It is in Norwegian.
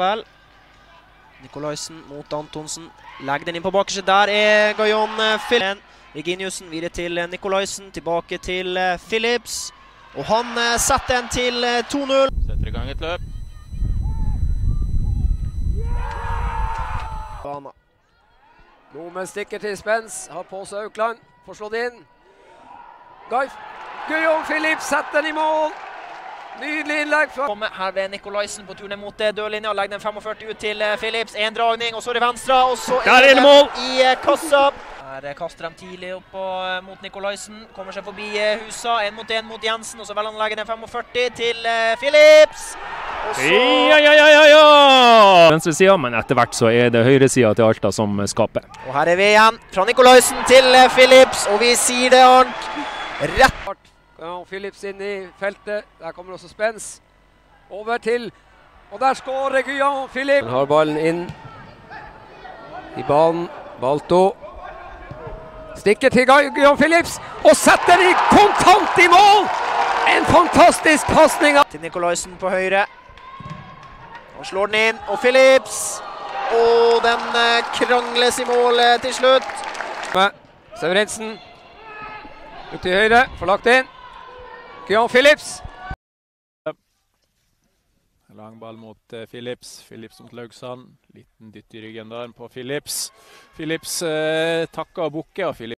Vel. Nikolaisen mot Antonsen. Legger den inn på bakerste. Der er Gajon Philip. Reginiussen videre til eh, Nikolaisen. Tilbake til Philips Phillips. Og han eh, setter en til eh, 2-0. Setter i gang et løp. Bana. Nordmenn stikker til Spens, har på seg Aukland, får slått inn. Guy Guillaume Phillips setter den i mål! Nydelig innlegg fra Kommer her ved Nikolaisen på tur ned mot eh, dørlinja. Legger den 45 ut til Philips. Én En dragning, og så er det venstre. Og så er det mål! i eh, kassa. Her eh, kaster de tidlig opp eh, mot Nikolaisen. Kommer seg forbi eh, Husa. En mot en mot Jensen. Og så velger han å legge den 45 til Philips. Ja, ja, ja, ja, ja! Venstresida, men etter hvert så er det høyresida til Alta som skaper. Og her er vi igjen. Fra Nikolaisen til Philips, Og vi sier det, Arnt. Rett Guillaume Phillips inn i feltet. Der kommer også Spens. Over til Og der skårer Guillaume Phillips. Han har ballen inn i banen. Balto. Stikker til Guillaume Phillips og setter i kontant i mål! En fantastisk pasning til Nicolaisen på høyre. Han slår den inn, og Phillips. Og den eh, krangles i mål til slutt. Severinsen. Ut til høyre, får lagt inn. Guillaume Phillips. Lang ball mot eh, Phillips. Phillips mot Laugsand. Liten dytt i ryggen der på Phillips. Phillips eh, takker og bukker,